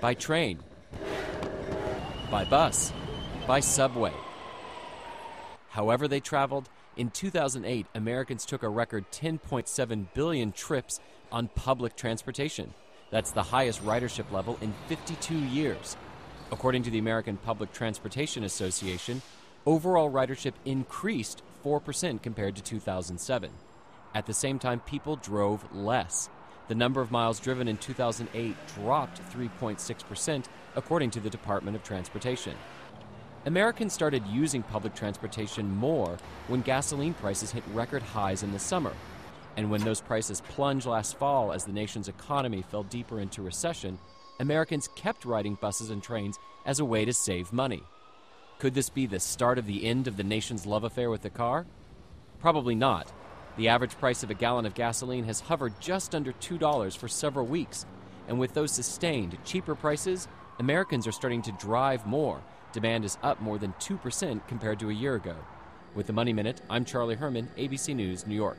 by train, by bus, by subway. However, they traveled, in 2008, Americans took a record 10.7 billion trips on public transportation. That's the highest ridership level in 52 years. According to the American Public Transportation Association, overall ridership increased 4% compared to 2007. At the same time, people drove less. The number of miles driven in 2008 dropped 3.6%, according to the Department of Transportation. Americans started using public transportation more when gasoline prices hit record highs in the summer. And when those prices plunged last fall as the nation's economy fell deeper into recession, Americans kept riding buses and trains as a way to save money. Could this be the start of the end of the nation's love affair with the car? Probably not. The average price of a gallon of gasoline has hovered just under $2 for several weeks, and with those sustained, cheaper prices, Americans are starting to drive more. Demand is up more than 2% compared to a year ago. With the Money Minute, I'm Charlie Herman, ABC News, New York.